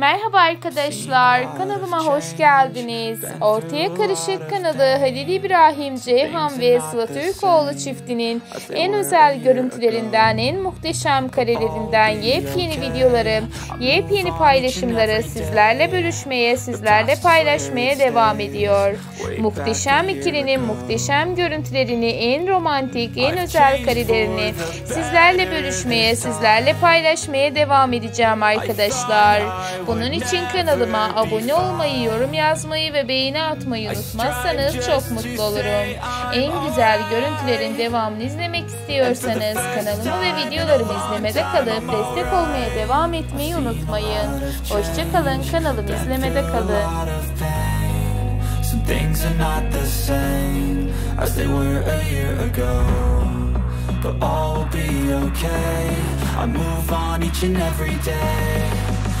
Merhaba arkadaşlar, kanalıma hoş geldiniz. Ortaya Karışık kanalı Halil İbrahim Ceyhan ve Sıla Türkoğlu çiftinin en özel görüntülerinden, en muhteşem karelerinden yepyeni videoları, yepyeni paylaşımları sizlerle bölüşmeye, sizlerle paylaşmaya devam ediyor. Muhteşem ikilinin muhteşem görüntülerini, en romantik, en özel karelerini sizlerle bölüşmeye, sizlerle paylaşmaya devam edeceğim arkadaşlar. Bunun için kanalıma abone olmayı, yorum yazmayı ve beğeni atmayı unutmazsanız çok mutlu olurum. En güzel görüntülerin devamını izlemek istiyorsanız kanalımı ve videolarımı izlemede kalıp destek olmaya devam etmeyi unutmayın. Hoşçakalın, kanalımı izlemede kalın. Some things are not the same as they were a year ago. But all will be okay. I move on each and every day.